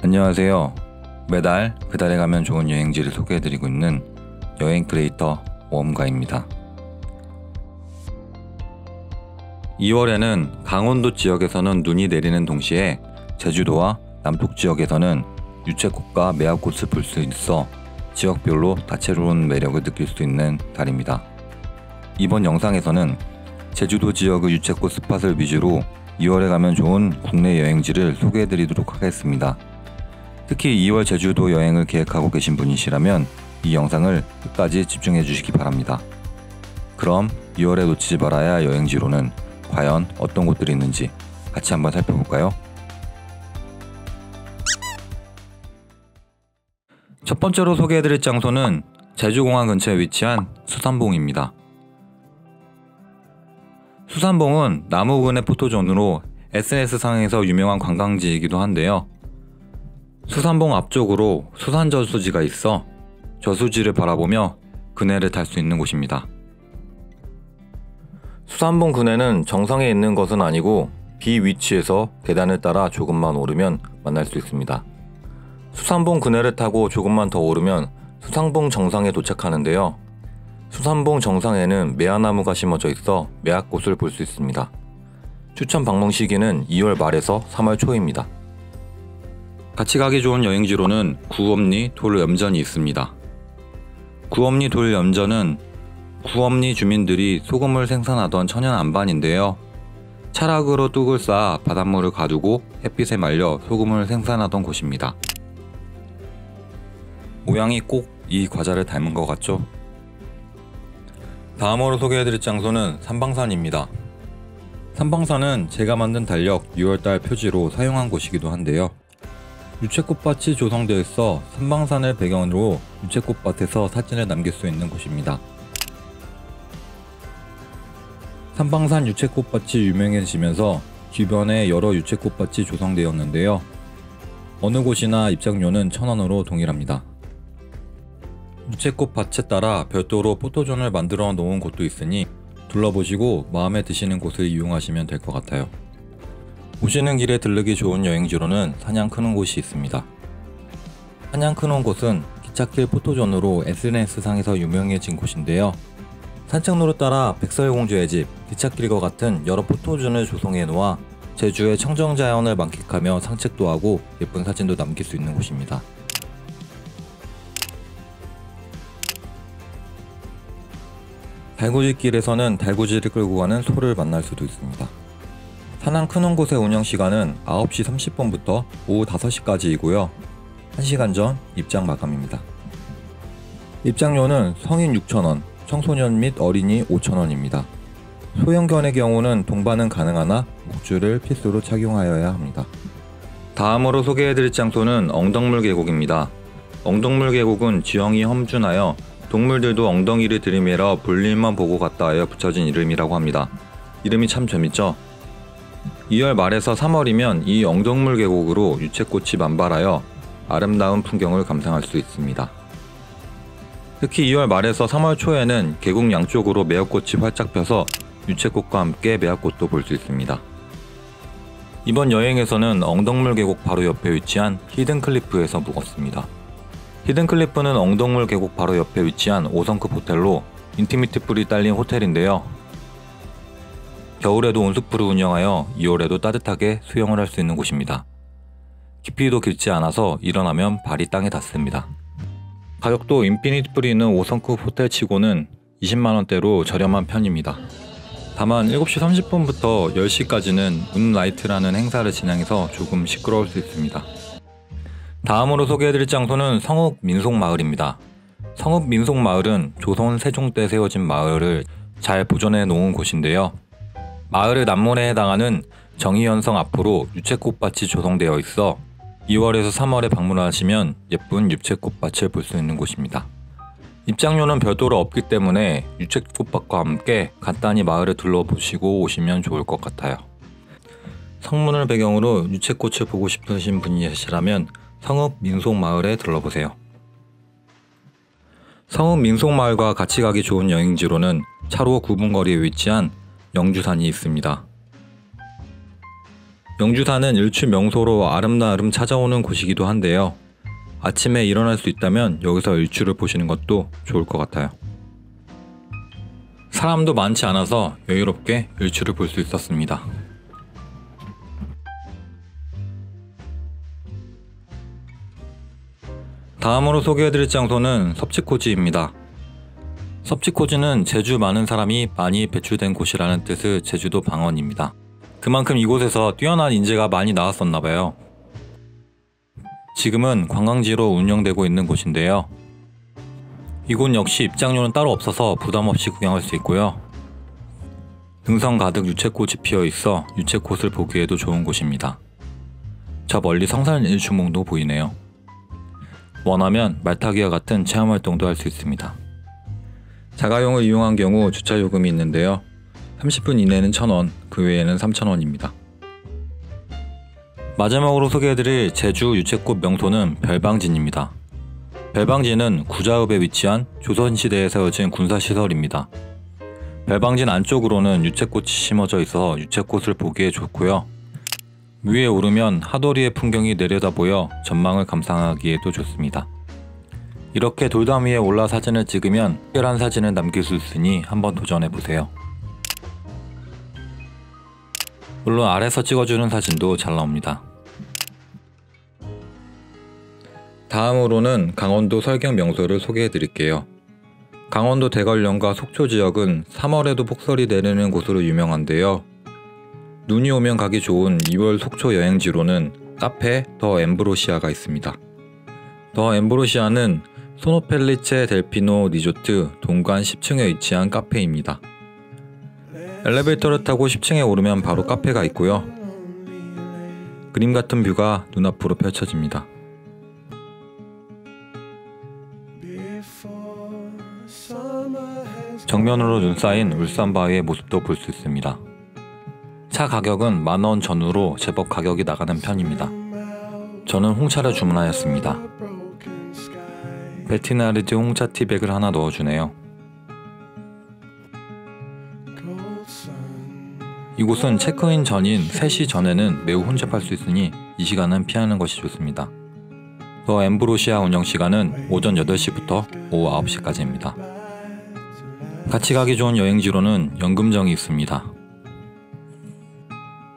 안녕하세요. 매달 그달에 가면 좋은 여행지를 소개해드리고 있는 여행 크리에이터 웜가입니다. 2월에는 강원도 지역에서는 눈이 내리는 동시에 제주도와 남쪽 지역에서는 유채꽃과 매화꽃을 볼 수 있어 지역별로 다채로운 매력을 느낄 수 있는 달입니다. 이번 영상에서는 제주도 지역의 유채꽃 스팟을 위주로 2월에 가면 좋은 국내 여행지를 소개해드리도록 하겠습니다. 특히 2월 제주도 여행을 계획하고 계신 분이시라면 이 영상을 끝까지 집중해 주시기 바랍니다. 그럼 2월에 놓치지 말아야 할 여행지로는 과연 어떤 곳들이 있는지 같이 한번 살펴볼까요? 첫 번째로 소개해드릴 장소는 제주공항 근처에 위치한 수산봉입니다. 수산봉은 나무근의 포토존으로 SNS상에서 유명한 관광지이기도 한데요. 수산봉 앞쪽으로 수산저수지가 있어 저수지를 바라보며 그네를 탈 수 있는 곳입니다. 수산봉 그네는 정상에 있는 것은 아니고 비 위치에서 계단을 따라 조금만 오르면 만날 수 있습니다. 수산봉 그네를 타고 조금만 더 오르면 수상봉 정상에 도착하는데요. 수산봉 정상에는 매화나무가 심어져 있어 매화꽃을 볼 수 있습니다. 추천 방문 시기는 2월 말에서 3월 초입니다. 같이 가기 좋은 여행지로는 구엄리 돌염전이 있습니다. 구엄리 돌염전은 구엄리 주민들이 소금을 생산하던 천연 안반인데요. 차락으로 뚝을 쌓아 바닷물을 가두고 햇빛에 말려 소금을 생산하던 곳입니다. 모양이 꼭 이 과자를 닮은 것 같죠? 다음으로 소개해드릴 장소는 삼방산입니다. 삼방산은 제가 만든 달력 6월달 표지로 사용한 곳이기도 한데요. 유채꽃밭이 조성되어 있어 삼방산을 배경으로 유채꽃밭에서 사진을 남길 수 있는 곳입니다. 삼방산 유채꽃밭이 유명해지면서 주변에 여러 유채꽃밭이 조성되었는데요. 어느 곳이나 입장료는 천원으로 동일합니다. 유채꽃 밭에 따라 별도로 포토존을 만들어 놓은 곳도 있으니 둘러보시고 마음에 드시는 곳을 이용하시면 될 것 같아요. 오시는 길에 들르기 좋은 여행지로는 크는 곳이 있습니다. 크는 곳은 기찻길 포토존으로 SNS상에서 유명해진 곳인데요. 산책로를 따라 백설 공주의 집, 기찻길과 같은 여러 포토존을 조성해 놓아 제주의 청정 자연을 만끽하며 산책도 하고 예쁜 사진도 남길 수 있는 곳입니다. 달구지길에서는 달구지를 끌고 가는 소를 만날 수도 있습니다. 산항 크는 곳의 운영 시간은 9시 30분부터 오후 5시까지이고요. 1시간 전 입장 마감입니다. 입장료는 성인 6,000원, 청소년 및 어린이 5,000원입니다. 소형견의 경우는 동반은 가능하나 목줄을 필수로 착용하여야 합니다. 다음으로 소개해드릴 장소는 엉덕물 계곡입니다. 엉덕물 계곡은 지형이 험준하여 동물들도 엉덩이를 들이밀어 볼일만 보고 갔다 하여 붙여진 이름이라고 합니다. 이름이 참 재밌죠? 2월 말에서 3월이면 이 엉덩물 계곡으로 유채꽃이 만발하여 아름다운 풍경을 감상할 수 있습니다. 특히 2월 말에서 3월 초에는 계곡 양쪽으로 매화꽃이 활짝 펴서 유채꽃과 함께 매화꽃도 볼 수 있습니다. 이번 여행에서는 엉덩물 계곡 바로 옆에 위치한 히든클리프에서 묵었습니다. 히든클리프는 엉덩물 계곡 바로 옆에 위치한 5성급 호텔로 infinity pool이 딸린 호텔인데요. 겨울에도 온수풀을 운영하여 2월에도 따뜻하게 수영을 할 수 있는 곳입니다. 깊이도 길지 않아서 일어나면 발이 땅에 닿습니다. 가격도 infinity pool이 있는 5성급 호텔치고는 20만원대로 저렴한 편입니다. 다만 7시 30분부터 10시까지는 문라이트라는 행사를 진행해서 조금 시끄러울 수 있습니다. 다음으로 소개해드릴 장소는 성읍 민속마을입니다. 성읍 민속마을은 조선 세종 때 세워진 마을을 잘 보존해 놓은 곳인데요. 마을의 남문에 해당하는 정의연성 앞으로 유채꽃밭이 조성되어 있어 2월에서 3월에 방문하시면 예쁜 유채꽃밭을 볼 수 있는 곳입니다. 입장료는 별도로 없기 때문에 유채꽃밭과 함께 간단히 마을을 둘러보시고 오시면 좋을 것 같아요. 성문을 배경으로 유채꽃을 보고 싶으신 분이시라면 성읍 민속마을에 들러보세요. 성읍 민속마을과 같이 가기 좋은 여행지로는 차로 9분 거리에 위치한 영주산이 있습니다. 영주사는 일출 명소로 아름다름 찾아오는 곳이기도 한데요. 아침에 일어날 수 있다면 여기서 일출을 보시는 것도 좋을 것 같아요. 사람도 많지 않아서 여유롭게 일출을 볼 수 있었습니다. 다음으로 소개해드릴 장소는 섭지코지입니다. 섭지코지는 제주 많은 사람이 많이 배출된 곳이라는 뜻의 제주도 방언입니다. 그만큼 이곳에서 뛰어난 인재가 많이 나왔었나봐요. 지금은 관광지로 운영되고 있는 곳인데요. 이곳 역시 입장료는 따로 없어서 부담 없이 구경할 수 있고요. 등성 가득 유채꽃이 피어 있어 유채꽃을 보기에도 좋은 곳입니다. 저 멀리 성산 일출봉도 보이네요. 원하면 말타기와 같은 체험 활동도 할 수 있습니다. 자가용을 이용한 경우 주차 요금이 있는데요. 30분 이내는 1,000원, 그 외에는 3,000원입니다. 마지막으로 소개해드릴 제주 유채꽃 명소는 별방진입니다. 별방진은 구자읍에 위치한 조선시대에 세워진 군사시설입니다. 별방진 안쪽으로는 유채꽃이 심어져 있어 유채꽃을 보기에 좋고요. 위에 오르면 하도리의 풍경이 내려다 보여 전망을 감상하기에도 좋습니다. 이렇게 돌담 위에 올라 사진을 찍으면 특별한 사진을 남길 수 있으니 한번 도전해 보세요. 물론 아래서 찍어주는 사진도 잘 나옵니다. 다음으로는 강원도 설경 명소를 소개해 드릴게요. 강원도 대관령과 속초 지역은 3월에도 폭설이 내리는 곳으로 유명한데요. 눈이 오면 가기 좋은 2월 속초 여행지로는 카페 더 엠브로시아가 있습니다. 더 엠브로시아는 소노펠리체 델피노 리조트 동관 10층에 위치한 카페입니다. 엘리베이터를 타고 10층에 오르면 바로 카페가 있고요. 그림 같은 뷰가 눈앞으로 펼쳐집니다. 정면으로 눈 쌓인 울산바위의 모습도 볼 수 있습니다. 차 가격은 만원 전후로 제법 가격이 나가는 편입니다. 저는 홍차를 주문하였습니다. 베티나르디 홍차 티백을 하나 넣어주네요. 이곳은 체크인 전인 3시 전에는 매우 혼잡할 수 있으니 이 시간은 피하는 것이 좋습니다. 더 엠브로시아 운영 시간은 오전 8시부터 오후 9시까지입니다. 같이 가기 좋은 여행지로는 연금정이 있습니다.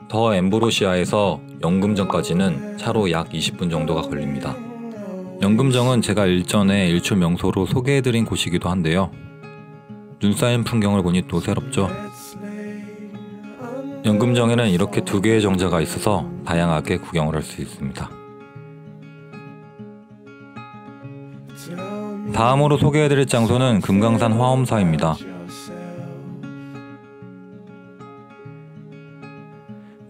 더 엠브로시아에서 연금정까지는 차로 약 20분 정도가 걸립니다. 연금정은 제가 일전에 일출 명소로 소개해드린 곳이기도 한데요. 눈 쌓인 풍경을 보니 또 새롭죠. 연금정에는 이렇게 두 개의 정자가 있어서 다양하게 구경을 할 수 있습니다. 다음으로 소개해드릴 장소는 금강산 화엄사입니다.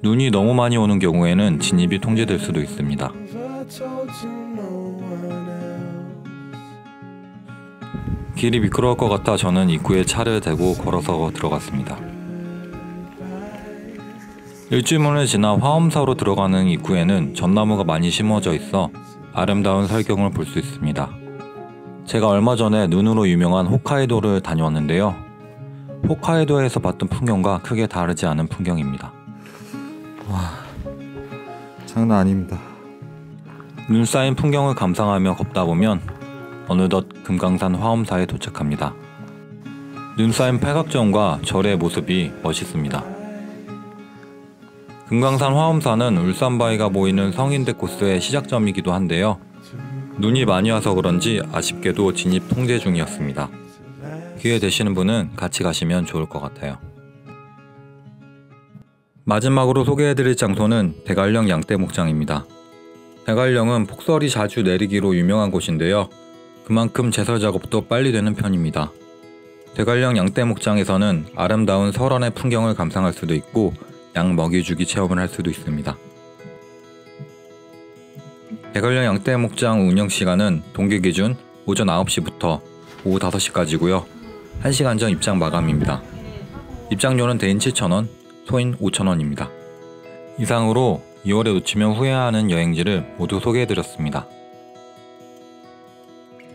눈이 너무 많이 오는 경우에는 진입이 통제될 수도 있습니다. 길이 미끄러울 것 같아 저는 입구에 차를 대고 걸어서 들어갔습니다. 일주문을 지나 화엄사로 들어가는 입구에는 전나무가 많이 심어져 있어 아름다운 설경을 볼 수 있습니다. 제가 얼마 전에 눈으로 유명한 홋카이도를 다녀왔는데요. 홋카이도에서 봤던 풍경과 크게 다르지 않은 풍경입니다. 와 장난 아닙니다. 눈 쌓인 풍경을 감상하며 걷다 보면 어느덧 금강산 화엄사에 도착합니다. 눈 쌓인 팔각정과 절의 모습이 멋있습니다. 금강산 화엄사는 울산바위가 보이는 성인대 코스의 시작점이기도 한데요. 눈이 많이 와서 그런지 아쉽게도 진입 통제 중이었습니다. 기회 되시는 분은 같이 가시면 좋을 것 같아요. 마지막으로 소개해드릴 장소는 대관령 양떼목장입니다. 대관령은 폭설이 자주 내리기로 유명한 곳인데요. 그만큼 제설 작업도 빨리 되는 편입니다. 대관령 양떼 목장에서는 아름다운 설원의 풍경을 감상할 수도 있고 양 먹이주기 체험을 할 수도 있습니다. 대관령 양떼 목장 운영 시간은 동계 기준 오전 9시부터 오후 5시까지고요. 1시간 전 입장 마감입니다. 입장료는 대인 7,000원, 소인 5,000원입니다. 이상으로 2월에 놓치면 후회하는 여행지를 모두 소개해드렸습니다.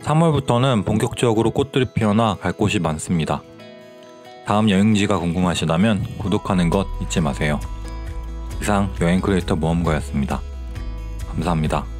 3월부터는 본격적으로 꽃들이 피어나 갈 곳이 많습니다. 다음 여행지가 궁금하시다면 구독하는 것 잊지 마세요. 이상 여행 크리에이터 모험가였습니다. 감사합니다.